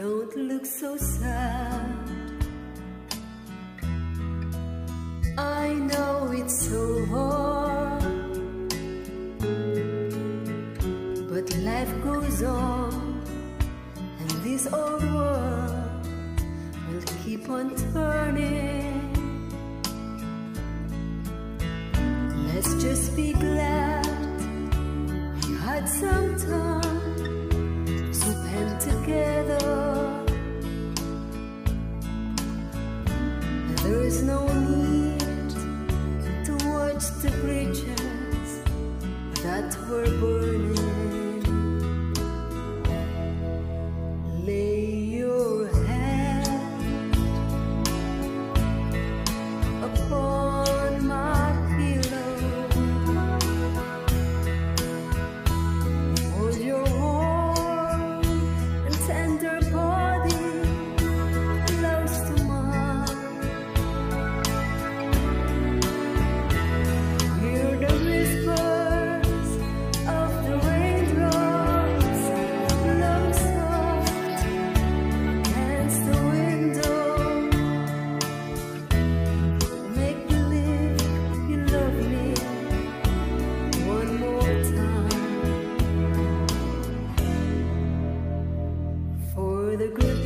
Don't look so sad. I know it's so hard. But life goes on And this old world Will keep on turning. Let's just be glad. There is no need to watch the bridges that were burning. good.